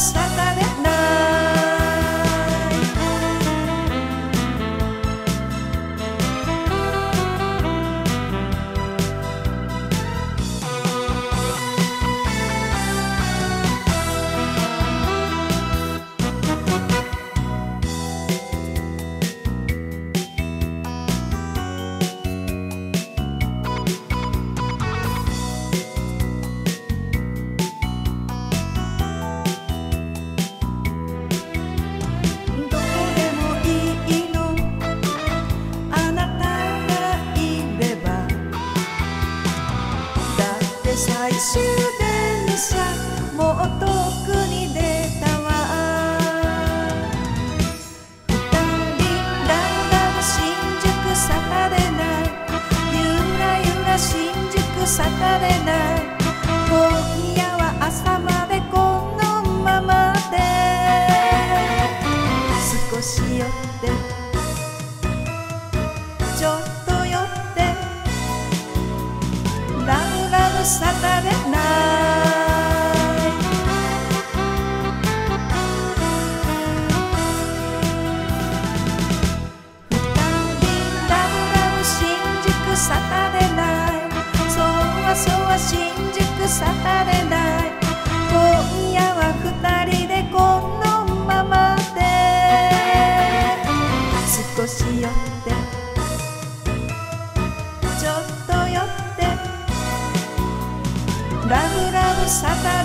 se that! de 終電車もう遠くに出たわ。二人ラブラブ新宿サタデーナイゆらゆら新宿サタデーナイ今夜は朝までこのままで。少し寄ってちょっと寄って。ラブラブサタデーナち